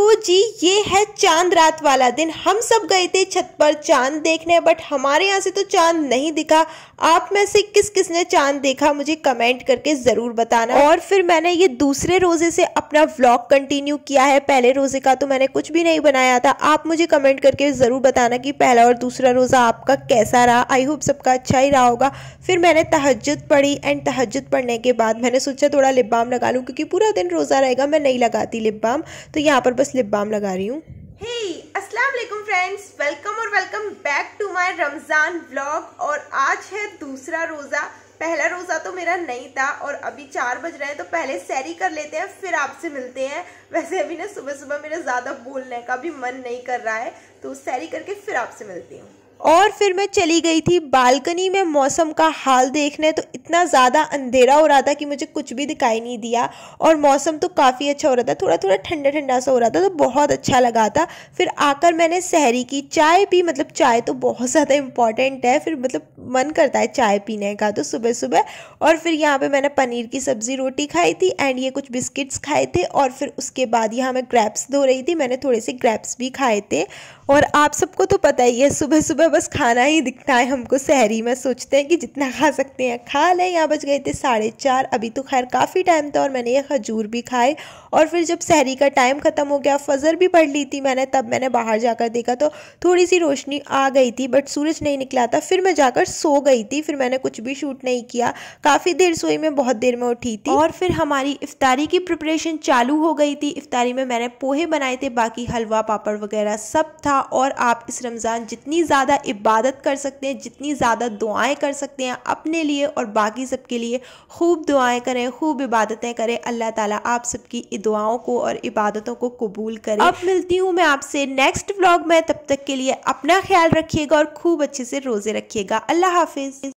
तो जी, ये है चाँद रात वाला दिन। हम सब गए थे छत पर चाँद देखने बट हमारे यहाँ से तो चाँद नहीं दिखा। आप में से किस किस ने चाँद देखा, मुझे कमेंट करके ज़रूर बताना। और फिर मैंने ये दूसरे रोज़े से अपना व्लॉग कंटिन्यू किया है। पहले रोज़े का तो मैंने कुछ भी नहीं बनाया था। आप मुझे कमेंट करके ज़रूर बताना कि पहला और दूसरा रोज़ा आपका कैसा रहा। आई होप सबका अच्छा ही रहा होगा। फिर मैंने तहजद पढ़ी एंड तहजद पढ़ने के बाद मैंने सोचा थोड़ा लिप बाम लगा लूँ, क्योंकि पूरा दिन रोज़ा रहेगा, मैं नहीं लगाती लिप बाम। तो यहाँ पर बस लिप बाम लगा रही हूँ। असलम फ्रेंड्स वेलकम और welcome back to my Ramzan blog और आज है दूसरा रोज़ा। पहला रोज़ा तो मेरा नहीं था और अभी चार बज रहे हैं तो पहले सैरी कर लेते हैं, फिर आपसे मिलते हैं। वैसे अभी ना सुबह सुबह मेरा ज़्यादा बोलने का भी मन नहीं कर रहा है तो सैरी करके फिर आपसे मिलती हूँ। और फिर मैं चली गई थी बालकनी में मौसम का हाल देखने तो इतना ज़्यादा अंधेरा हो रहा था कि मुझे कुछ भी दिखाई नहीं दिया। और मौसम तो काफ़ी अच्छा हो रहा था थोड़ा थोड़ा ठंडा ठंडा सा हो रहा था तो बहुत अच्छा लगा था। फिर आकर मैंने सहरी की चाय पी मतलब चाय तो बहुत ज़्यादा इंपॉर्टेंट है, फिर मतलब मन करता है चाय पीने का तो सुबह सुबह और फिर यहाँ पर मैंने पनीर की सब्ज़ी रोटी खाई थी एंड ये कुछ बिस्किट्स खाए थे और फिर उसके बाद यहाँ मैं ग्रैप्स धो रही थी, मैंने थोड़े से ग्रैप्स भी खाए थे। और आप सबको तो पता ही है सुबह सुबह बस खाना ही दिखता है, हमको शहरी में सोचते हैं कि जितना खा सकते हैं। खा लें, यहाँ बज गए थे साढ़े चार। अभी तो खैर काफ़ी टाइम था और मैंने ये खजूर भी खाए। और फिर जब शहरी का टाइम ख़त्म हो गया, फजर भी पढ़ ली थी मैंने, तब मैंने बाहर जाकर देखा तो थोड़ी सी रोशनी आ गई थी बट सूरज नहीं निकला था। फिर मैं जाकर सो गई थी, फिर मैंने कुछ भी शूट नहीं किया। काफ़ी देर सोई में, बहुत देर में उठी थी। और फिर हमारी इफ्तारी की प्रिपरेशन चालू हो गई थी। इफ्तारी में मैंने पोहे बनाए थे, बाकी हलवा, पापड़ वगैरह सब था। और आप इस रमज़ान जितनी ज़्यादा इबादत कर सकते हैं, जितनी ज़्यादा दुआएँ कर सकते हैं अपने लिए और बाकी सबके लिए। खूब दुआएँ करें, खूब इबादतें करें। अल्लाह ताला आप सबकी दुआओं को और इबादतों को कबूल करें। अब मिलती हूँ मैं आपसे नेक्स्ट व्लॉग में। तब तक के लिए अपना ख्याल रखिएगा और खूब अच्छे से रोज़े रखिएगा। अल्लाह हाफिज़।